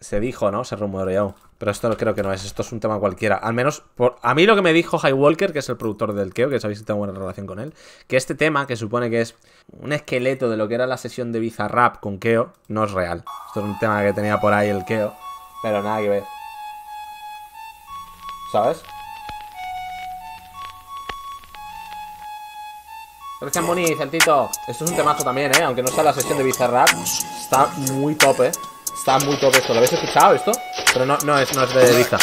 Se dijo, ¿no? Se rumoreó. Pero esto creo que no es, esto es un tema cualquiera. Al menos, por, a mí lo que me dijo High Walker, que es el productor del Keo, que sabéis que tengo buena relación con él, que este tema, que supone que es un esqueleto de lo que era la sesión de Bizarrap con Keo, no es real. Esto es un tema que tenía por ahí el Keo, pero nada que ver. ¿Sabes? Gracias, Moni, Celtito. Esto es un temazo también, ¿eh? Aunque no sea la sesión de Bizarrap, está muy top, ¿eh? Está muy top esto. ¿Lo habéis escuchado esto? Pero no, no, es, no es de Vista.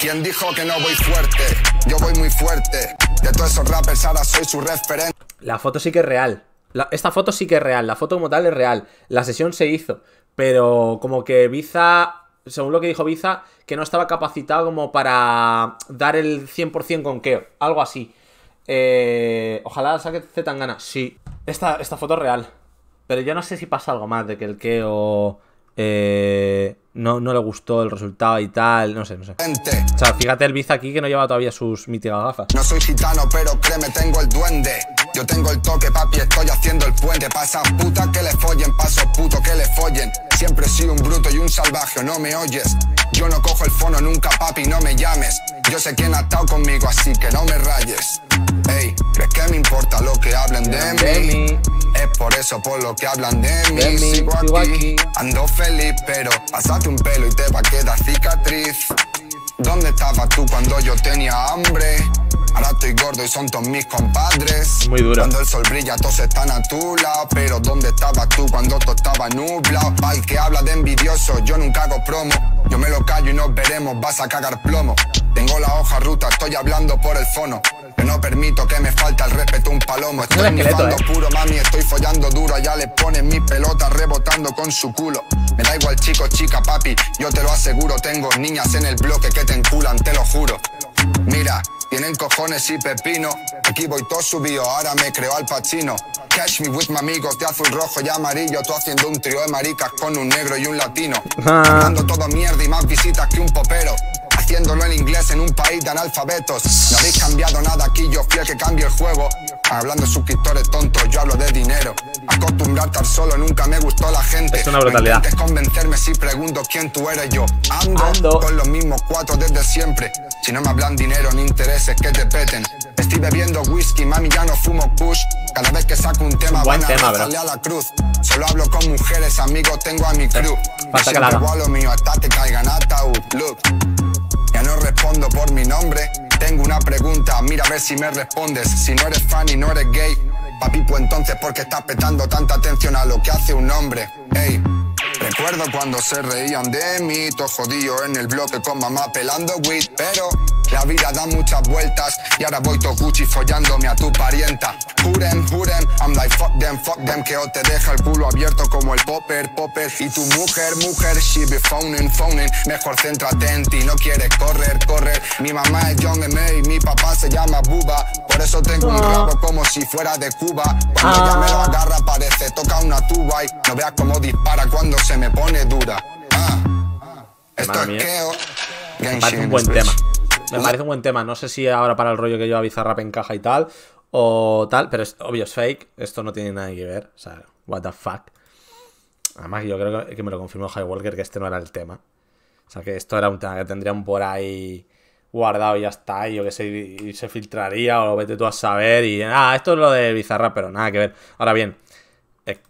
¿Quién dijo que no voy fuerte? Yo voy muy fuerte. De todos esos rappers ahora soy su referente. La foto sí que es real. esta foto sí que es real. La foto como tal es real. La sesión se hizo. Pero como que Biza, según lo que dijo Biza, que no estaba capacitado como para dar el 100% con Keo. Algo así. Eh, ojalá saque Z tan gana. Sí. Esta, esta foto es real. Pero yo no sé si pasa algo más de que el Keo eh, no, no le gustó el resultado y tal, no sé, no sé. O sea, fíjate el Biza aquí que no lleva todavía sus míticas gafas. No soy gitano, pero créeme, tengo el duende. Yo tengo el toque, papi, estoy haciendo el puente. Pasa puta que le follen, paso puto que le follen. Siempre he sido un bruto y un salvaje, no me oyes. Yo no cojo el fono nunca, papi, no me llames. Yo sé quién ha estado conmigo, así que no me rayes. Es por eso por lo que hablan de mí. sigo, aquí, ando feliz, pero pásate un pelo y te va a quedar cicatriz. ¿Dónde estabas tú cuando yo tenía hambre? Ahora estoy gordo y son todos mis compadres. Muy duro. Cuando el sol brilla, todos están a tu lado. Pero ¿dónde estabas tú cuando todo estaba nublado? Al que habla de envidioso, yo nunca hago promo. Yo me lo callo y nos veremos, vas a cagar plomo. Tengo la hoja ruta, estoy hablando por el fono. No permito que me falte el respeto un palomo. Estoy mifando ¿eh? puro, mami, estoy follando duro. Allá le ponen mi pelota rebotando con su culo. Me da igual chico, chica, papi, yo te lo aseguro. Tengo niñas en el bloque que te enculan, te lo juro. Mira, tienen cojones y pepino. Aquí voy todo subido, ahora me creo al pachino. Catch me with my amigos de azul, rojo y amarillo. Tú haciendo un trío de maricas con un negro y un latino. Ah. Hablando todo mierda y más visitas que un popero haciéndolo en inglés en un país de analfabetos. No habéis cambiado nada aquí, yo fui el que cambio el juego. Hablando de suscriptores tontos, yo hablo de dinero. Acostumbrarte estar solo, nunca me gustó la gente. Es una brutalidad. No convencerme si pregunto quién tú eres yo. Ando, con los mismos cuatro desde siempre. Si no me hablan dinero ni intereses que te peten. Estoy bebiendo whisky, mami, ya no fumo push. Cada vez que saco un tema, van a la cruz. Solo hablo con mujeres, amigos, tengo a mi crew. Falta que la mío hasta te caigan ataúd. Look. Por mi nombre. Tengo una pregunta, mira a ver si me respondes. Si no eres fan y no eres gay, papi, pues entonces, ¿por qué estás prestando tanta atención a lo que hace un hombre? Ey. Recuerdo cuando se reían de mí, todo jodido en el bloque con mamá pelando weed, pero la vida da muchas vueltas y ahora voy to Gucci follándome a tu parienta. Juren, juren, I'm like fuck them, fuck them, que o te deja el culo abierto como el popper, popper. Y tu mujer, mujer, she be phoning, phoning. Mejor céntrate en ti, no quieres correr, correr. Mi mamá es John M. y mi papá se llama Buba. Por eso tengo un rabo como si fuera de Cuba. Cuando ella me lo parece toca una tuba y no veas cómo dispara cuando se me pone dura. Ah, esto es Keo. Me parece un buen tema. Me parece un buen tema. No sé si ahora para el rollo que yo a Bizarrap encaja y tal. O tal, pero es obvio, es fake. Esto no tiene nada que ver. O sea, what the fuck. Además, yo creo que me lo confirmó High Walker que este no era el tema. O sea, que esto era un tema que tendrían por ahí guardado y ya está. Y yo que sé, y se filtraría o vete tú a saber. Y ah, esto es lo de Bizarrap, pero nada que ver. Ahora bien,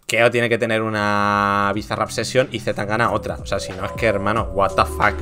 Keo tiene que tener una bizarra obsesión y Zetangana otra. O sea, si no es que, hermano, what the fuck.